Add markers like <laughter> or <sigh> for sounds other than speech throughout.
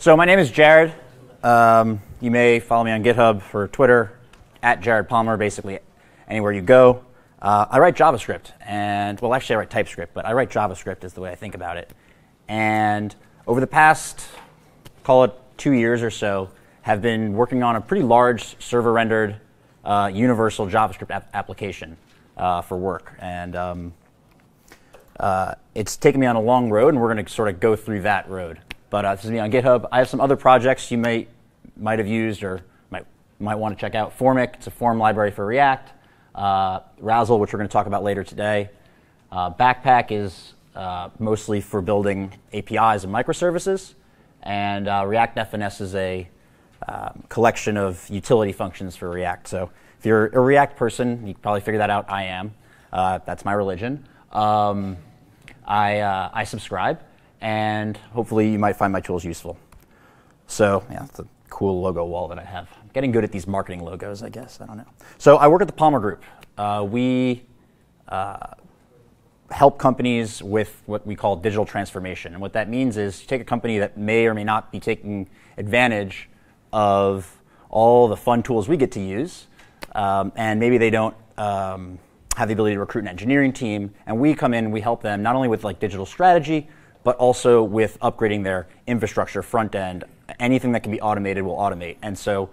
So my name is Jared. Um, you may follow me on GitHub or Twitter at Jared Palmer. Basically, anywhere you go. Uh, I write JavaScript, and well, actually, I write TypeScript, but I write JavaScript is the way I think about it. And over the past, call it two years or so, have been working on a pretty large server-rendered uh, universal JavaScript ap- application uh, for work, and um, uh, it's taken me on a long road, and we're going to sort of go through that road. But uh, this is me on GitHub. I have some other projects you may might have used or might might want to check out. Formik, it's a form library for React. Uh, Razzle, which we're going to talk about later today. Uh, Backpack is uh, mostly for building APIs and microservices, and uh, React FNS is a um, collection of utility functions for React. So if you're a React person, you probably figure that out. I am. Uh, that's my religion. Um, I, I subscribe, and hopefully you might find my tools useful. So yeah, it's a cool logo wall that I have. I'm getting good at these marketing logos, I guess. I don't know. So I work at the Palmer Group. Uh, we uh, help companies with what we call digital transformation. And what that means is you take a company that may or may not be taking advantage of all the fun tools we get to use, um, and maybe they don't um, have the ability to recruit an engineering team, and we come in we help them not only with like digital strategy, but also with upgrading their infrastructure, front end, anything that can be automated will automate. And so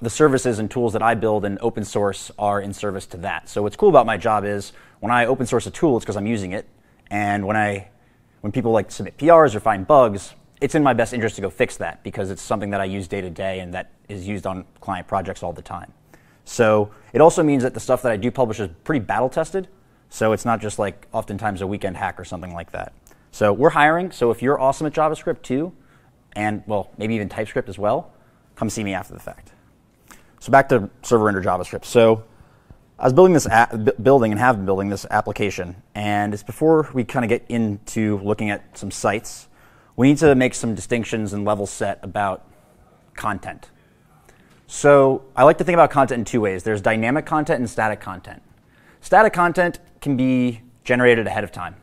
the services and tools that I build in open source are in service to that. So what's cool about my job is when I open source a tool, it's because I'm using it. And when I when people like submit PRs or find bugs, it's in my best interest to go fix that because it's something that I use day to day and that is used on client projects all the time. So it also means that the stuff that I do publish is pretty battle tested. So it's not just like oftentimes a weekend hack or something like that. So we're hiring. So if you're awesome at JavaScript too, and well, maybe even TypeScript as well, come see me after the fact. So back to server render JavaScript. So I was building this app, building and have been building this application, and it's before we kind of get into looking at some sites, we need to make some distinctions and level set about content. So I like to think about content in two ways. There's dynamic content and static content. Static content can be generated ahead of time.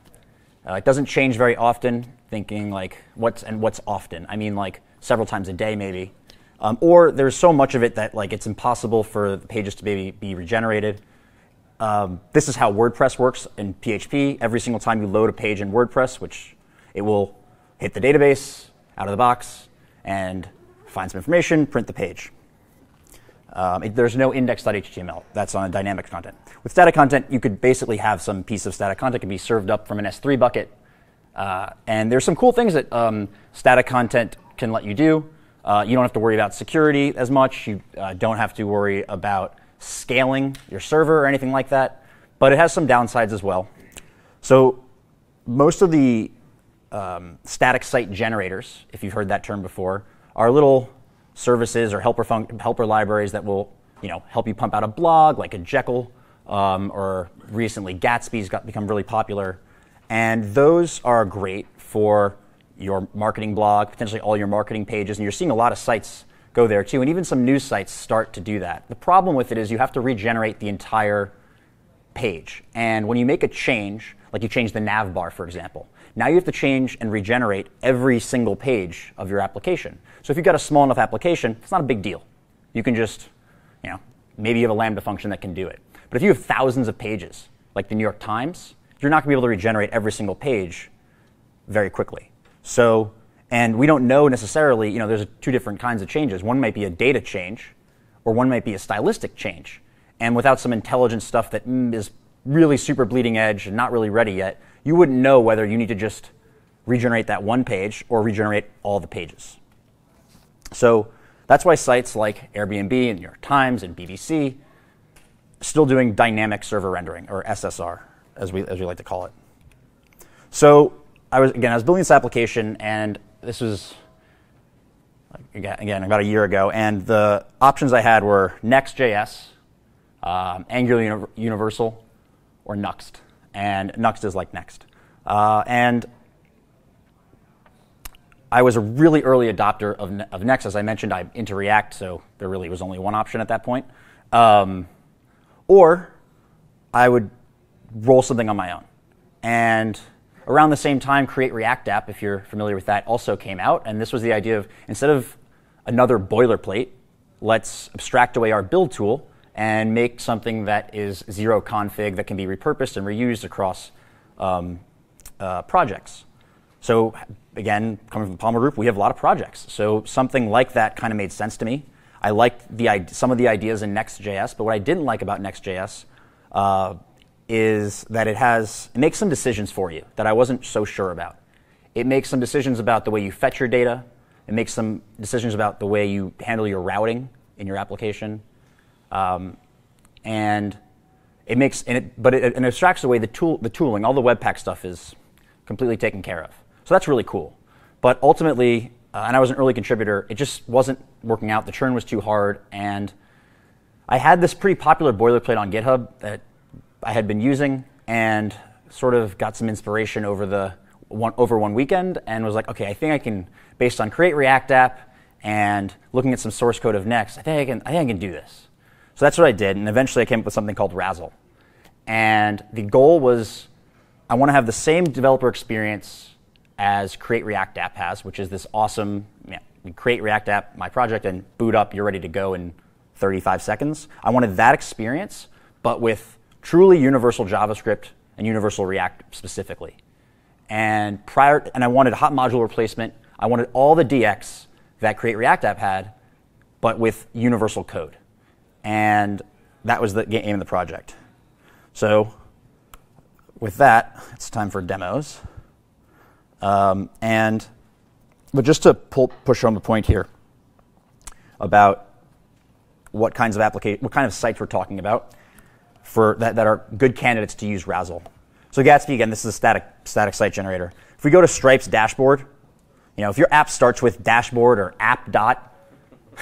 Uh, it doesn't change very often. Thinking like what's and what's often. I mean like several times a day maybe. Um, or there's so much of it that like it's impossible for the pages to maybe be regenerated. Um, this is how WordPress works in PHP. Every single time you load a page in WordPress, which it will hit the database out of the box and find some information, print the page. Um, it, there's no index.html. That's on a dynamic content. With static content, you could basically have some piece of static content can be served up from an S3 bucket. Uh, and there's some cool things that um, static content can let you do. Uh, you don't have to worry about security as much. You uh, don't have to worry about scaling your server or anything like that. But it has some downsides as well. So most of the um, static site generators, if you've heard that term before, are little services or helper, helper libraries that will you know, help you pump out a blog, like a Jekyll, um, or recently Gatsby's got become really popular. And those are great for your marketing blog, potentially all your marketing pages, and you're seeing a lot of sites go there too, and even some news sites start to do that. The problem with it is you have to regenerate the entire page. And when you make a change, like you change the nav bar, for example, now you have to change and regenerate every single page of your application. So if you've got a small enough application, it's not a big deal. You can just, you know, maybe you have a Lambda function that can do it. But if you have thousands of pages, like the New York Times, you're not going to be able to regenerate every single page very quickly. So, and we don't know necessarily, you know, there's two different kinds of changes. One might be a data change, or one might be a stylistic change. And without some intelligent stuff that mm, is really super bleeding edge and not really ready yet, you wouldn't know whether you need to just regenerate that one page or regenerate all the pages. So that's why sites like Airbnb and New York Times and BBC still doing dynamic server rendering or SSR as we as we like to call it. So I was again, I was building this application, and this was again about a year ago, and the options I had were Next.js, um, Angular Universal, or Nuxt, and Nuxt is like Next, uh, and I was a really early adopter of, of Next. As I mentioned, I'm into React, so there really was only one option at that point. Um, or I would roll something on my own. And around the same time, Create React App, if you're familiar with that, also came out. And this was the idea of instead of another boilerplate, let's abstract away our build tool and make something that is zero config that can be repurposed and reused across um, uh, projects. So again, coming from the Palmer Group, we have a lot of projects. So something like that kind of made sense to me. I liked the, some of the ideas in Next.js, but what I didn't like about Next.js uh, is that it has it makes some decisions for you that I wasn't so sure about. It makes some decisions about the way you fetch your data. It makes some decisions about the way you handle your routing in your application, um, and it makes and it, but it, it abstracts away the tool the tooling. All the Webpack stuff is completely taken care of. So that's really cool. But ultimately, uh, and I was an early contributor, it just wasn't working out. The churn was too hard, and I had this pretty popular boilerplate on GitHub that I had been using, and sort of got some inspiration over the one, over one weekend, and was like, okay, I think I can, based on create React app and looking at some source code of Next, I think I can, I think I can do this. So that's what I did, and eventually I came up with something called Razzle, and the goal was I want to have the same developer experience as Create React App has, which is this awesome Create React App, my project, and boot up, you're ready to go in 35 seconds. I wanted that experience, but with truly universal JavaScript and universal React specifically. And prior, and I wanted hot module replacement. I wanted all the DX that Create React App had, but with universal code. And that was the aim of the project. So, with that, it's time for demos. Um, and but just to pull, push home the point here about what kinds of application, what kind of sites we're talking about for that, that are good candidates to use Razzle. So Gatsby again, this is a static static site generator. If we go to Stripe's dashboard, you know, if your app starts with dashboard or app dot,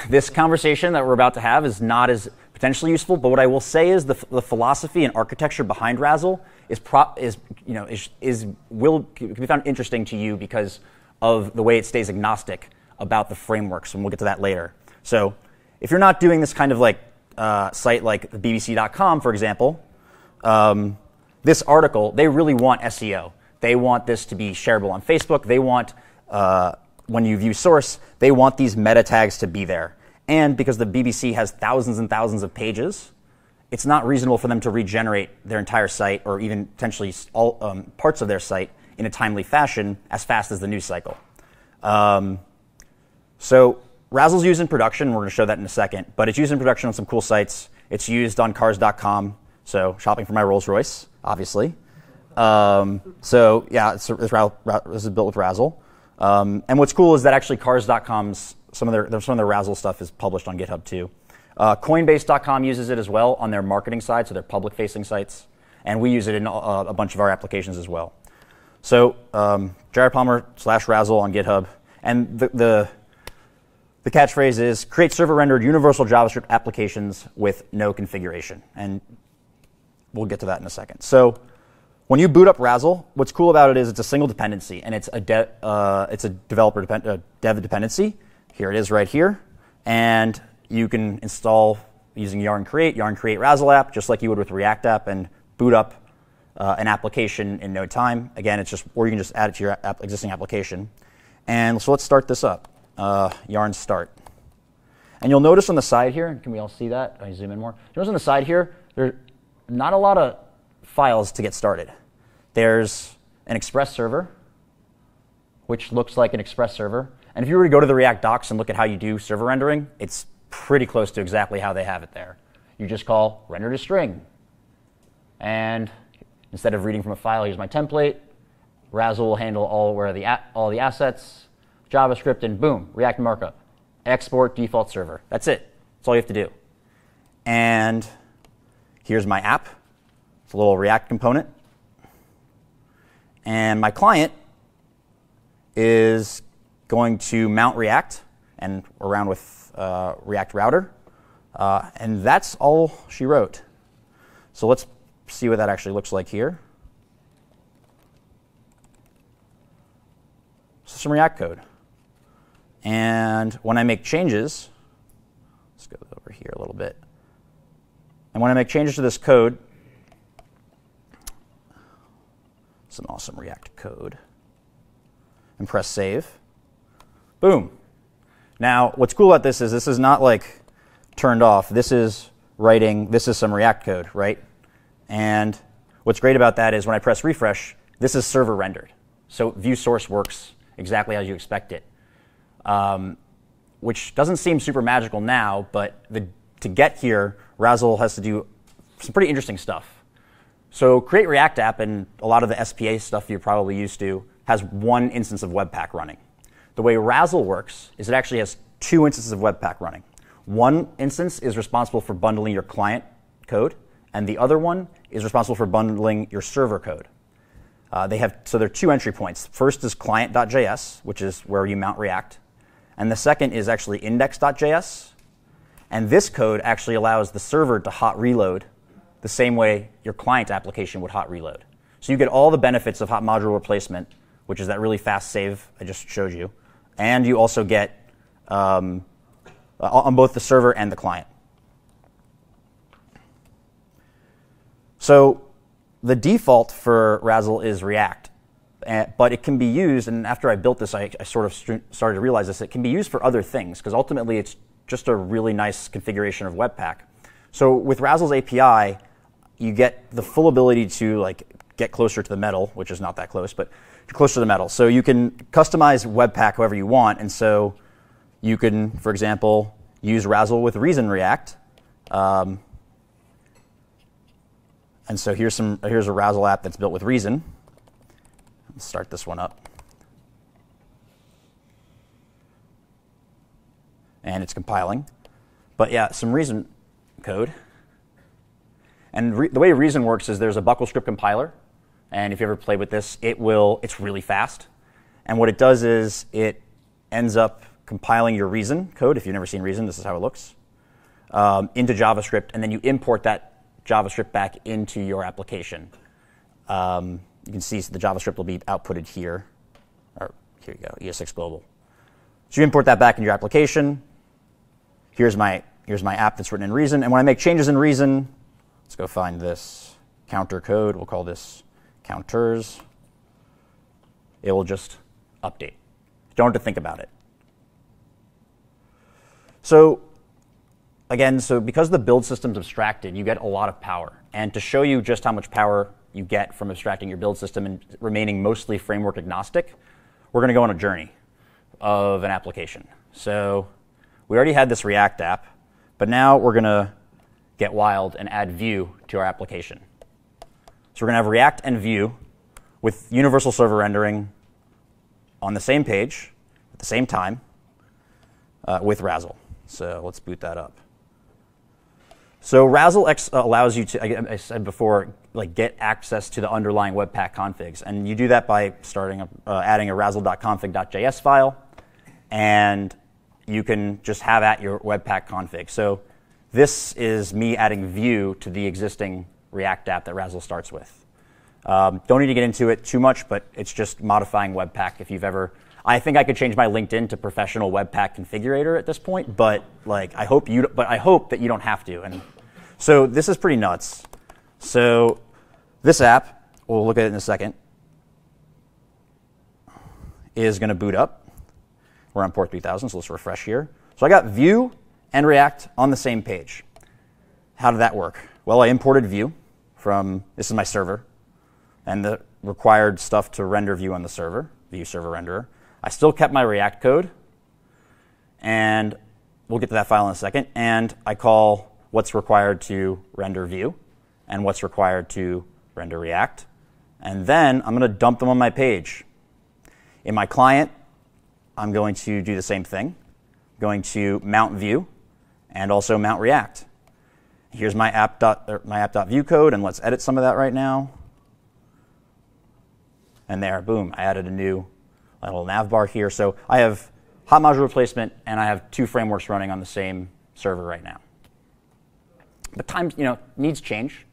this conversation that we're about to have is not as potentially useful. But what I will say is the, the philosophy and architecture behind Razzle is, pro, is you know, is, is will can be found interesting to you because of the way it stays agnostic about the frameworks, and we'll get to that later. So, if you're not doing this kind of like uh, site like BBC.com, for example, um, this article they really want SEO. They want this to be shareable on Facebook. They want uh, when you view source, they want these meta tags to be there. And because the BBC has thousands and thousands of pages, it's not reasonable for them to regenerate their entire site or even potentially all um, parts of their site in a timely fashion as fast as the news cycle. Um, so Razzle's used in production. We're going to show that in a second, but it's used in production on some cool sites. It's used on Cars.com, so shopping for my Rolls Royce, obviously. Um, so yeah, it's, it's, this is built with Razzle. Um, and what's cool is that actually Cars.com's some of their some of their Razzle stuff is published on GitHub too. Uh, Coinbase.com uses it as well on their marketing side, so their public facing sites. And we use it in uh, a bunch of our applications as well. So, um, Jared Palmer slash Razzle on GitHub. And the, the, the catchphrase is create server rendered universal JavaScript applications with no configuration. And we'll get to that in a second. So, when you boot up Razzle, what's cool about it is it's a single dependency and it's a, de- uh, it's a developer depend- uh, dev dependency. Here it is right here. And you can install using yarn create, yarn create Razzle app, just like you would with React app, and boot up uh, an application in no time. Again, it's just, or you can just add it to your app, existing application. And so let's start this up. Uh, yarn start. And you'll notice on the side here, can we all see that? I zoom in more. Notice on the side here, there's not a lot of files to get started. There's an Express server, which looks like an Express server. And if you were to go to the React docs and look at how you do server rendering, it's pretty close to exactly how they have it there. You just call render to string. And instead of reading from a file, here's my template. Razzle will handle all where the all the assets, JavaScript, and boom, React markup. Export default server. That's it. That's all you have to do. And here's my app. It's a little React component. And my client is going to mount React and around with uh, React router. Uh, and that's all she wrote. So let's see what that actually looks like here. So some React code. And when I make changes, let's go over here a little bit. And when I make changes to this code, some awesome React code and press save. Boom. Now, what's cool about this is this is not like turned off. This is writing, this is some React code, right? And what's great about that is when I press refresh, this is server rendered. So view source works exactly as you expect it, um, which doesn't seem super magical now, but the, to get here, Razzle has to do some pretty interesting stuff. So create React app and a lot of the SPA stuff you're probably used to has one instance of Webpack running. The way Razzle works is it actually has two instances of Webpack running. One instance is responsible for bundling your client code, and the other one is responsible for bundling your server code. Uh, they have so there are two entry points. First is client.js, which is where you mount React, and the second is actually index.js. And this code actually allows the server to hot reload the same way your client application would hot reload. So you get all the benefits of hot module replacement, which is that really fast save I just showed you, and you also get um, on both the server and the client. So the default for Razzle is React, eh, but it can be used, and after I built this, I, I sort of started to realize this, it can be used for other things, because ultimately it's just a really nice configuration of Webpack. So with Razzle's API, you get the full ability to like get closer to the metal, which is not that close, but closer to the metal. So you can customize Webpack however you want, and so you can, for example, use Razzle with Reason React. Um, and so here's some here's a Razzle app that's built with Reason. Let's start this one up. And it's compiling. But yeah, some Reason code. And re- the way Reason works is there's a BuckleScript compiler, and if you ever play with this, it will it's really fast. And what it does is it ends up compiling your Reason code. If you've never seen Reason, this is how it looks um, into JavaScript, and then you import that JavaScript back into your application. Um, you can see the JavaScript will be outputted here. Or here you go, ES6 Global. So you import that back in your application. Here's my here's my app that's written in Reason, and when I make changes in Reason, let's go find this counter code. We'll call this counters. It will just update. Don't have to think about it. So again, so because the build system's abstracted, you get a lot of power. And to show you just how much power you get from abstracting your build system and remaining mostly framework agnostic, we're going to go on a journey of an application. So we already had this React app, but now we're going to get wild and add Vue to our application. So we're going to have React and Vue with universal server rendering on the same page at the same time uh, with Razzle. So let's boot that up. So Razzle X allows you to, I said before, like get access to the underlying Webpack configs, and you do that by starting a, uh, adding a razzle.config.js file, and you can just have at your Webpack config. So this is me adding Vue to the existing React app that Razzle starts with. Um, don't need to get into it too much, but it's just modifying Webpack. If you've ever I think I could change my LinkedIn to professional Webpack configurator at this point, but like I hope you but I hope that you don't have to. And so this is pretty nuts. So this app, we'll look at it in a second, is going to boot up. We're on port 3000, so let's refresh here. So I got Vue and React on the same page. How did that work? Well, I imported Vue from this is my server and the required stuff to render Vue on the server, Vue server renderer. I still kept my React code, and we'll get to that file in a second. And I call what's required to render Vue and what's required to render React. And then I'm going to dump them on my page. In my client, I'm going to do the same thing. I'm going to mount Vue and also mount React. Here's my app dot, er, my app.vue code, and let's edit some of that right now. And there, boom, I added a new little nav bar here. So I have hot module replacement, and I have two frameworks running on the same server right now. But times, you know, needs change.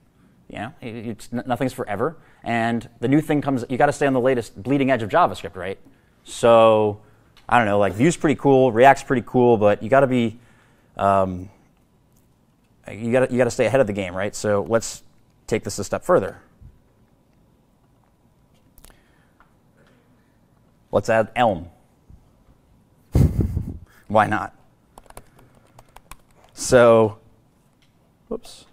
You know, it's, nothing's forever. And the new thing comes, you got to stay on the latest bleeding edge of JavaScript, right? So, I don't know, like Vue's pretty cool, React's pretty cool, but you got to be, um, you got you got to stay ahead of the game, right? So let's take this a step further. let's add Elm. <laughs> Why not? So, whoops.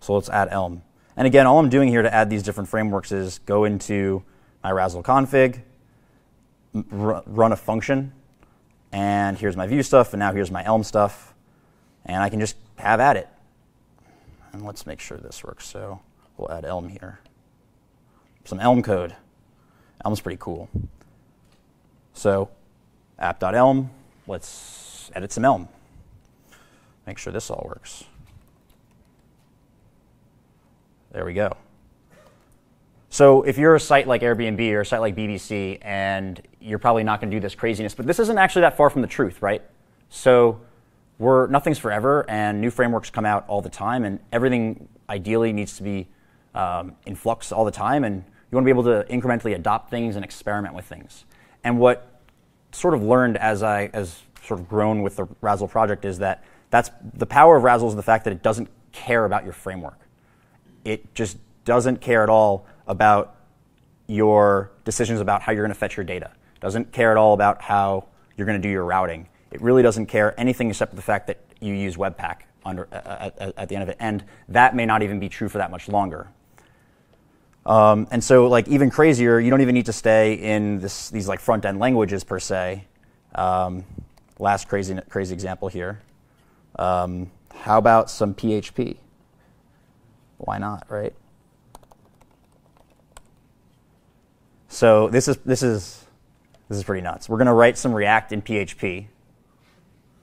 So let's add Elm. And again, all I'm doing here to add these different frameworks is go into my Razzle config, run a function, and here's my Vue stuff, and now here's my Elm stuff, and I can just have at it. And let's make sure this works. So we'll add Elm here. Some Elm code. Elm's pretty cool. So app.elm, let's edit some Elm. Make sure this all works. There we go. So if you're a site like Airbnb or a site like BBC, and you're probably not going to do this craziness, but this isn't actually that far from the truth, right? So we're nothing's forever, and new frameworks come out all the time, and everything ideally needs to be um, in flux all the time, and you want to be able to incrementally adopt things and experiment with things. And what sort of learned as I as sort of grown with the Razzle project is that that's the power of Razzle is the fact that it doesn't care about your framework it just doesn't care at all about your decisions about how you're going to fetch your data. It Doesn't care at all about how you're going to do your routing. It really doesn't care anything except for the fact that you use Webpack under, at, at, the end of it. And that may not even be true for that much longer. Um, and so, like even crazier, you don't even need to stay in this, these like front end languages per se. Um, last crazy crazy example here. Um, how about some PHP? Why not, right? So this is this is this is pretty nuts. We're going to write some React in PHP.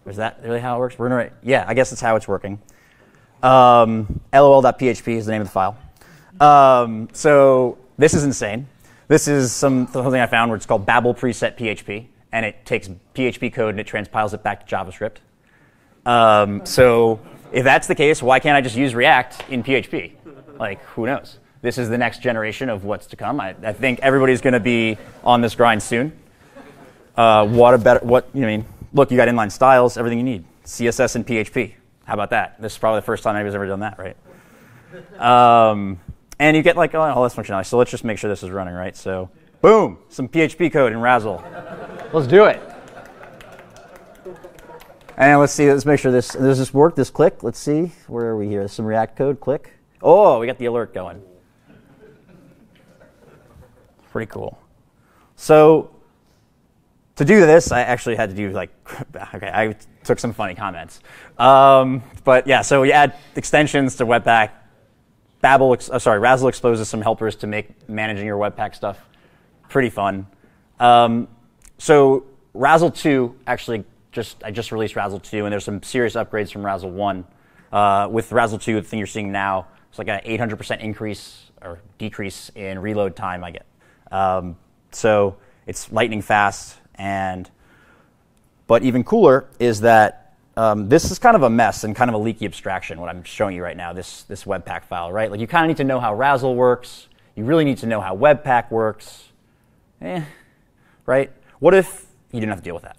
Is that really how it works? We're going to write. Yeah, I guess that's how it's working. Um, LOL.php is the name of the file. Um, so this is insane. This is some, something I found where it's called Babel preset PHP, and it takes PHP code and it transpiles it back to JavaScript. Um, so if that's the case, why can't I just use React in PHP? Like, who knows? This is the next generation of what's to come. I, I think everybody's going to be on this grind soon. Uh, what a better, what, you I mean, look, you got inline styles, everything you need. CSS and PHP. How about that? This is probably the first time anybody's ever done that, right? Um, and you get like all this functionality. So let's just make sure this is running, right? So, boom, some PHP code in Razzle. Let's do it. And let's see, let's make sure this, does this work, this click? Let's see, where are we here? Some React code, click. Oh, we got the alert going. Pretty cool. So to do this, I actually had to do like, <laughs> okay, I took some funny comments. Um, but yeah, so we add extensions to Webpack. Babel, uh, sorry, Razzle exposes some helpers to make managing your Webpack stuff pretty fun. Um, so Razzle 2 actually just I just released Razzle 2, and there's some serious upgrades from Razzle 1. Uh, with Razzle 2, the thing you're seeing now, it's like an 800% increase or decrease in reload time I get. Um, so it's lightning fast, and but even cooler is that um, this is kind of a mess and kind of a leaky abstraction. What I'm showing you right now, this this Webpack file, right? Like you kind of need to know how Razzle works. You really need to know how Webpack works. Eh, right? What if you didn't have to deal with that?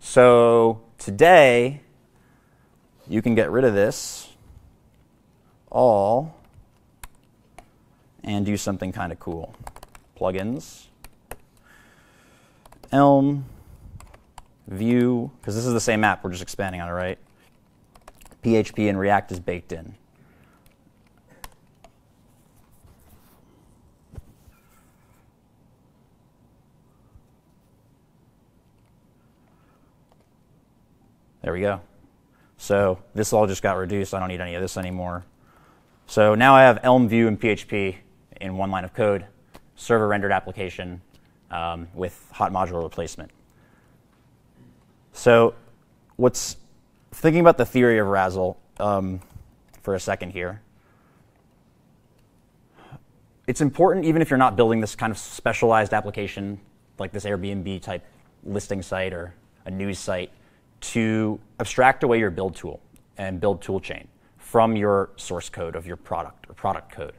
So today, you can get rid of this all and do something kind of cool. Plugins, Elm, Vue, because this is the same app, we're just expanding on it, right? PHP and React is baked in. There we go. So this all just got reduced. I don't need any of this anymore. So now I have Elm Vue and PHP in one line of code, server rendered application um, with hot module replacement. So what's thinking about the theory of Razzle um, for a second here. It's important, even if you're not building this kind of specialized application like this Airbnb type listing site or a news site, to abstract away your build tool and build toolchain from your source code of your product or product code.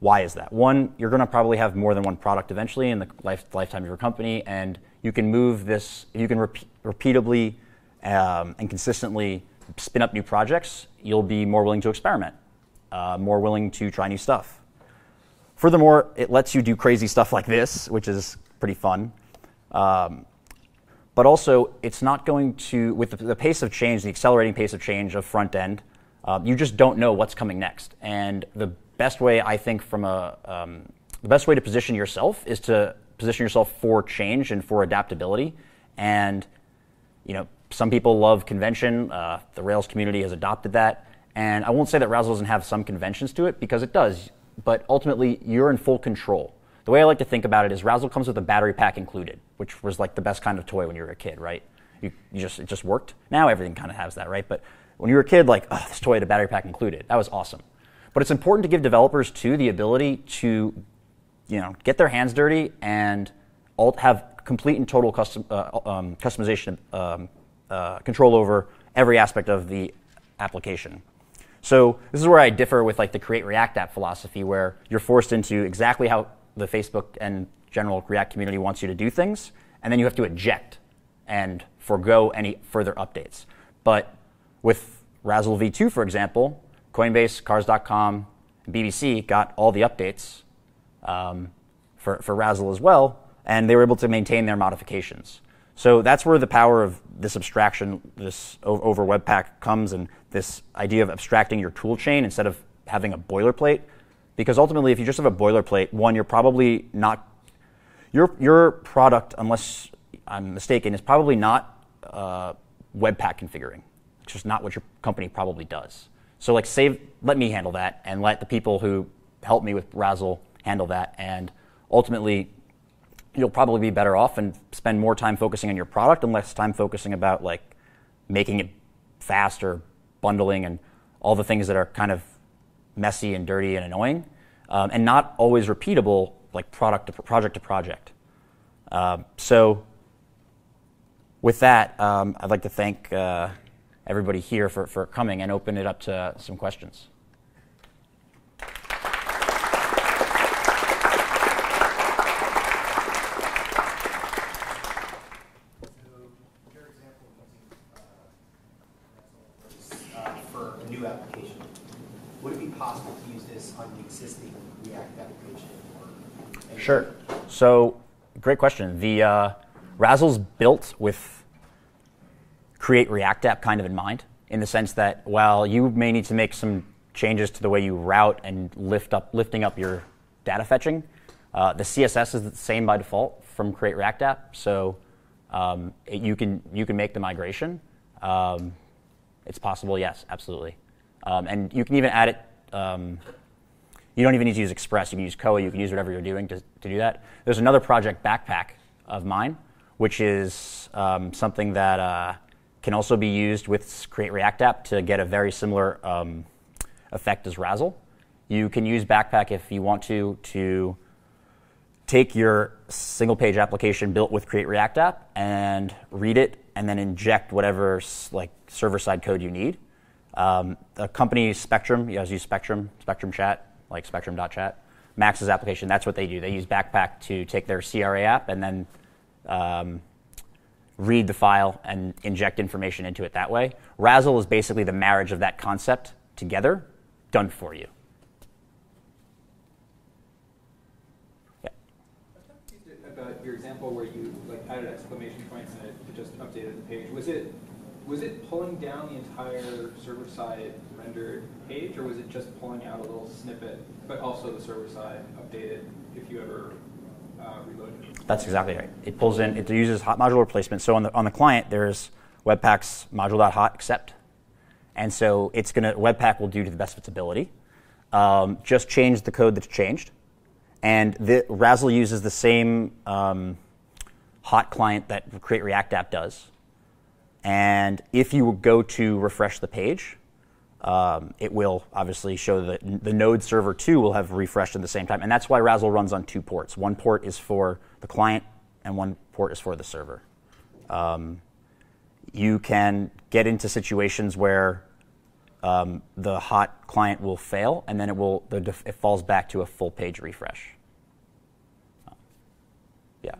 Why is that? One, you're going to probably have more than one product eventually in the life, lifetime of your company, and you can move this, you can repeat, repeatably um, and consistently spin up new projects, you'll be more willing to experiment, uh, more willing to try new stuff. Furthermore, it lets you do crazy stuff like this, which is pretty fun. Um, but also, it's not going to, with the, the, pace of change, the accelerating pace of change of front end, uh, you just don't know what's coming next. And the best way, I think, from a, um, the best way to position yourself is to position yourself for change and for adaptability. And, you know, some people love convention. Uh, the Rails community has adopted that. And I won't say that Razzle doesn't have some conventions to it because it does but ultimately you're in full control. The way I like to think about it is Razzle comes with a battery pack included, which was like the best kind of toy when you were a kid, right? You, you just it just worked. Now everything kind of has that, right? But when you were a kid, like, oh, this toy had a battery pack included. That was awesome. But it's important to give developers too the ability to, you know, get their hands dirty and have complete and total custom, uh, um, customization um, uh, control over every aspect of the application. So this is where I differ with like the create React app philosophy, where you're forced into exactly how the Facebook and general React community wants you to do things, and then you have to eject and forego any further updates. But with Razzle v2, for example, Coinbase, Cars.com, BBC got all the updates um, for, for Razzle as well, and they were able to maintain their modifications. So that's where the power of this abstraction, this over Webpack comes, and this idea of abstracting your tool chain instead of having a boilerplate. Because ultimately, if you just have a boilerplate, one, you're probably not your your product, unless I'm mistaken, is probably not uh, Webpack configuring. It's just not what your company probably does. So like save, let me handle that, and let the people who help me with Razzle handle that, and ultimately you'll probably be better off and spend more time focusing on your product and less time focusing about like making it fast or bundling and all the things that are kind of messy and dirty and annoying um, and not always repeatable like product to project to project. Uh, so with that um, i'd like to thank uh, everybody here for, for coming and open it up to some questions Sure. So, great question. The uh, Razzle's built with create React app kind of in mind, in the sense that while you may need to make some changes to the way you route and lift up, lifting up your data fetching, uh, the CSS is the same by default from create React app. So um, it, you can you can make the migration. Um, it's possible, yes, absolutely, um, and you can even add it. You don't even need to use Express. You can use Koa. You can use whatever you're doing to, to do that. There's another project, Backpack, of mine, which is um, something that uh, can also be used with Create React App to get a very similar um, effect as Razzle. You can use Backpack if you want to to take your single page application built with Create React App and read it and then inject whatever like server side code you need. Um, the company Spectrum, you guys use Spectrum, Spectrum Chat like Spectrum.chat. Max's application, that's what they do. They use Backpack to take their CRA app and then um, read the file and inject information into it that way. Razzle is basically the marriage of that concept together, done for you. Yeah. About your example where you like added exclamation points and it just updated the page. Was it was it pulling down the entire server side rendered page, or was it just pulling out a little snippet, but also the server side updated if you ever uh, reloaded? That's exactly right. It pulls in, it uses hot module replacement. So on the, on the client, there's Webpack's module.hot accept. And so it's going to, Webpack will do to the best of its ability. Um, just change the code that's changed. And the, Razzle uses the same um, hot client that Create React app does. And if you go to refresh the page, um, it will obviously show that the node server 2 will have refreshed at the same time. And that's why Razzle runs on two ports. One port is for the client, and one port is for the server. Um, you can get into situations where um, the hot client will fail, and then it will the it falls back to a full page refresh. yeah.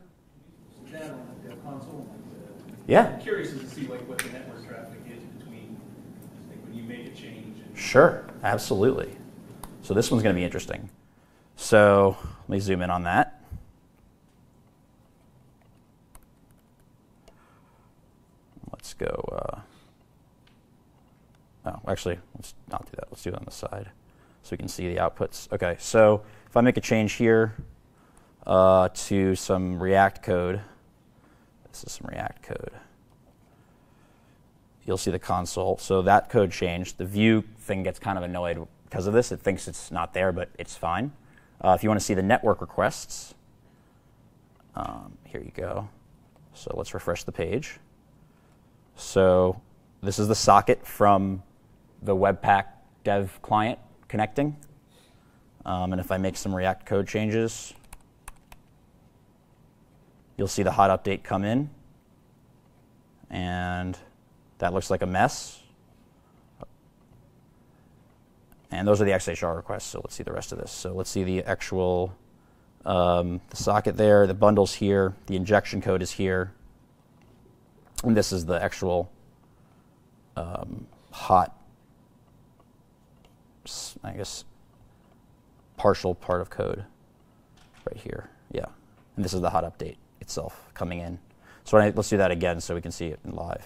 Yeah. I'm curious to see like what the network traffic is between like, when you make a change? And Sure, absolutely. So this one's going to be interesting. So let me zoom in on that. Let's go. Uh, oh, actually, let's not do that. Let's do it on the side so we can see the outputs. Okay, so if I make a change here uh, to some React code, this is some React code you'll see the console. So that code changed. The Vue thing gets kind of annoyed because of this. It thinks it's not there, but it's fine. Uh, if you want to see the network requests, um, here you go. So let's refresh the page. So this is the socket from the Webpack dev client connecting. Um, and if I make some React code changes, you'll see the hot update come in. And that looks like a mess. And those are the XHR requests, so let's see the rest of this. So let's see the actual um, the socket there, the bundle's here, the injection code is here, and this is the actual um, hot, I guess, partial part of code right here. Yeah, and this is the hot update itself coming in. So let's do that again so we can see it in live.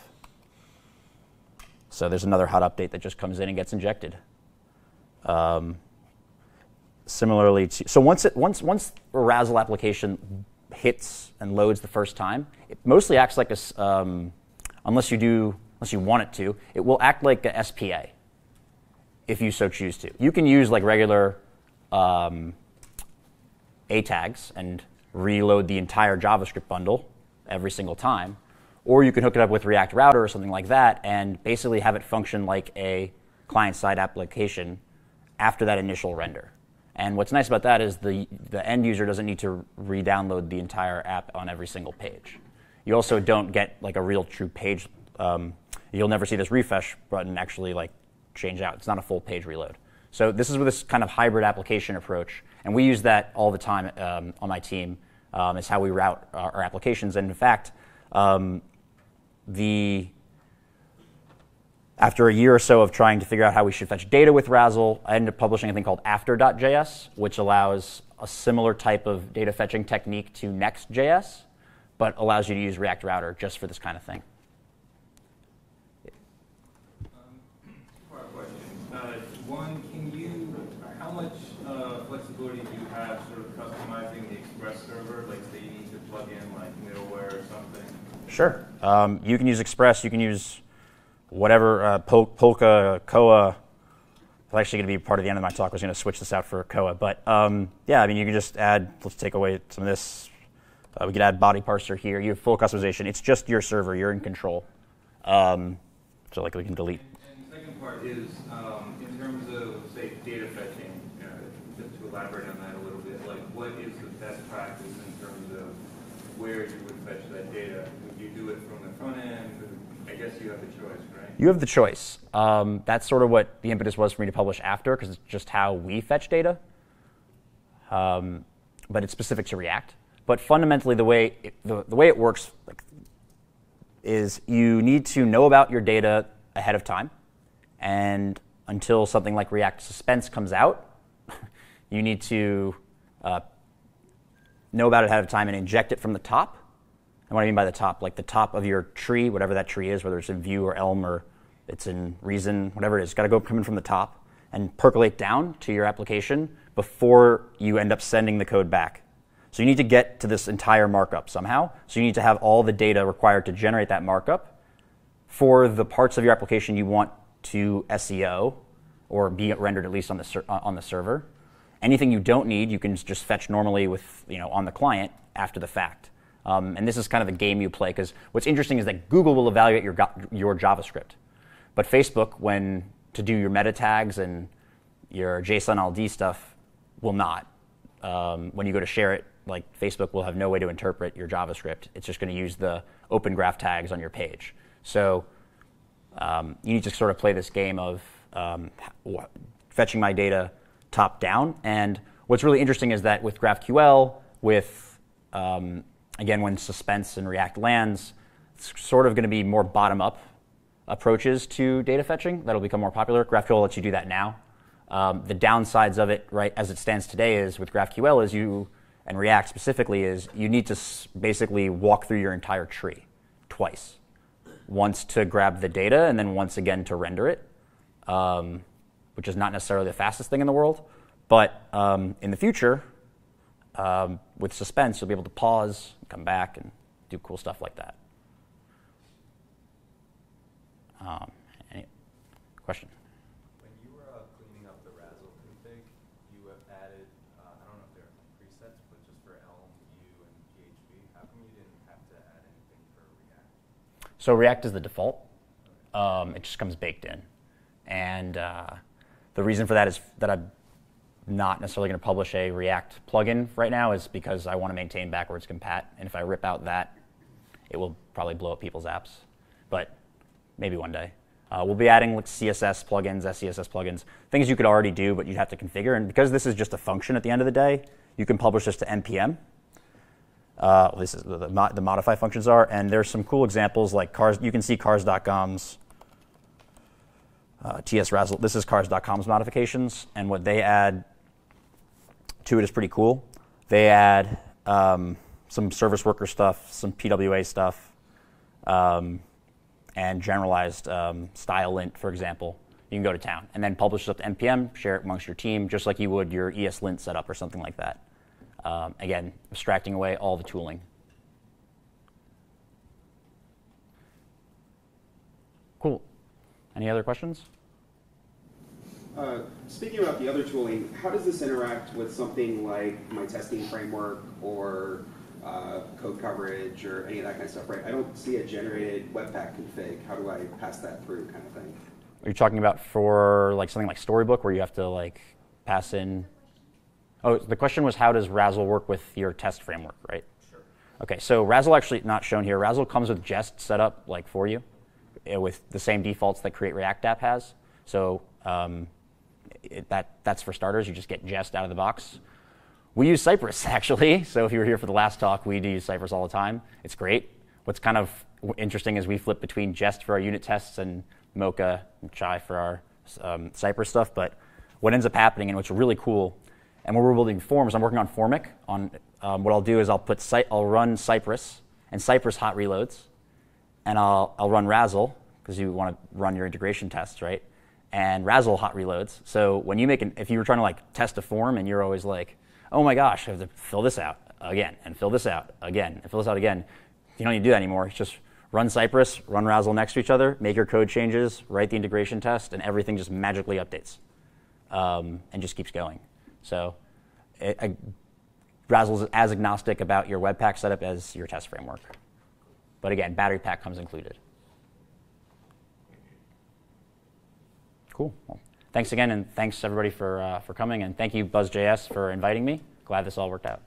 So there's another hot update that just comes in and gets injected. Um, similarly to, so once it once once a Razzle application hits and loads the first time, it mostly acts like a um, unless you do unless you want it to, it will act like a SPA if you so choose to. You can use like regular um, A tags and reload the entire JavaScript bundle every single time, or you can hook it up with React Router or something like that and basically have it function like a client side application after that initial render. And what's nice about that is the, the end user doesn't need to re download the entire app on every single page. You also don't get like a real true page. Um, you'll never see this refresh button actually like change out. It's not a full page reload. So this is with this kind of hybrid application approach, and we use that all the time um, on my team. Um, is how we route our, our applications. And in fact, um, the after a year or so of trying to figure out how we should fetch data with Razzle, I ended up publishing a thing called After.js, which allows a similar type of data fetching technique to Next.js, but allows you to use React Router just for this kind of thing. Sure. Um, you can use Express. You can use whatever uh, Pol- Polka, Koa. It's actually going to be part of the end of my talk. I was going to switch this out for Koa, but um, yeah, I mean, you can just add. Let's take away some of this. Uh, we could add body parser here. You have full customization. It's just your server. You're in control. Um, so like we can delete. And, and the second part is um, in terms of say data fetching. Uh, just to elaborate on that a little bit, like what is the best practice in terms of where you would fetch that data? It from the front end? I guess you have the choice, right? You have the choice. Um, that's sort of what the impetus was for me to publish after, because it's just how we fetch data. Um, but it's specific to React. But fundamentally, the way it, the, the way it works like, is you need to know about your data ahead of time, and until something like React Suspense comes out, <laughs> you need to uh, know about it ahead of time and inject it from the top and what I mean by the top, like the top of your tree, whatever that tree is, whether it's in Vue or Elm or it's in Reason, whatever it is, got to go come in from the top and percolate down to your application before you end up sending the code back. So you need to get to this entire markup somehow. So you need to have all the data required to generate that markup for the parts of your application you want to SEO or be rendered at least on the ser- uh, on the server. Anything you don't need, you can just fetch normally with you know on the client after the fact. Um, and this is kind of the game you play because what's interesting is that Google will evaluate your, your JavaScript. But Facebook, when to do your meta tags and your JSON LD stuff, will not. Um, when you go to share it, like Facebook will have no way to interpret your JavaScript. It's just going to use the open graph tags on your page. So um, you need to sort of play this game of um, fetching my data top down. And what's really interesting is that with GraphQL, with um, again, when suspense and React lands, it's sort of going to be more bottom up approaches to data fetching that'll become more popular. GraphQL lets you do that now. Um, the downsides of it, right, as it stands today, is with GraphQL is you and React specifically is you need to basically walk through your entire tree twice, once to grab the data and then once again to render it, um, which is not necessarily the fastest thing in the world. But um, in the future, um, with suspense, you'll be able to pause, come back, and do cool stuff like that. Um, any question? When you were uh, cleaning up the Razzle config, you have added, uh, I don't know if they're presets, but just for Elm, Vue, and PHP. How come you didn't have to add anything for React? So React is the default. Um, it just comes baked in, and uh, the reason for that is that I'm not necessarily going to publish a React plugin right now is because I want to maintain backwards compat, and if I rip out that, it will probably blow up people's apps. But maybe one day. Uh, we'll be adding like CSS plugins, SCSS plugins, things you could already do, but you'd have to configure. And because this is just a function at the end of the day, you can publish this to npm. Uh, this is the, the, mo- the modify functions are, and there's some cool examples like cars. You can see cars.com's uh, TS. This is cars.com's modifications, and what they add to it is pretty cool. They add um, some service worker stuff, some PWA stuff, um, and generalized um, style lint, for example. You can go to town and then publish it up to npm, share it amongst your team, just like you would your ESLint setup or something like that. Um, again, abstracting away all the tooling. Cool. Any other questions? Uh, speaking about the other tooling, how does this interact with something like my testing framework or uh, code coverage or any of that kind of stuff, right? I don't see a generated Webpack config. How do I pass that through kind of thing? Are you talking about for like something like Storybook where you have to like pass in? Oh, the question was how does Razzle work with your test framework, right? Sure. Okay, so Razzle actually not shown here. Razzle comes with Jest set up like for you, eh, with the same defaults that Create React app has. So um, it, that that's for starters. You just get Jest out of the box. We use Cypress <laughs> actually. So if you were here for the last talk, we do use Cypress all the time. It's great. What's kind of interesting is we flip between Jest for our unit tests and Mocha and Chai for our um, Cypress stuff. But what ends up happening and what's really cool, and when we're building forms, I'm working on Formik. On um, what I'll do is I'll put Cy- I'll run Cypress and Cypress hot reloads, and I'll I'll run Razzle because you want to run your integration tests, right? And Razzle hot reloads. So when you make an, if you were trying to like test a form and you're always like, oh my gosh, I have to fill this out again and fill this out again and fill this out again. You don't need to do that anymore. It's just run Cypress, run Razzle next to each other, make your code changes, write the integration test, and everything just magically updates um, and just keeps going. So it, I, Razzle's as agnostic about your Webpack setup as your test framework. But again, battery pack comes included. Cool. Well, thanks again, and thanks everybody for, uh, for coming, and thank you BuzzJS for inviting me. Glad this all worked out.